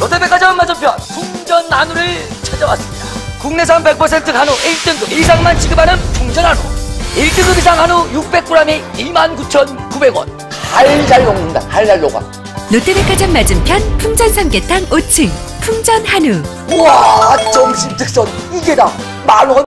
롯데백화점 맞은편 풍전 한우를 찾아왔습니다. 국내산 100% 한우 1등급 이상만 지급하는 풍전 한우. 1등급 이상 한우 600g이 29,900원 달잘 녹는다. 달잘 녹아. 롯데백화점 맞은편 풍전 삼계탕 5층 풍전 한우 우와 점심 특선 이게 다 만원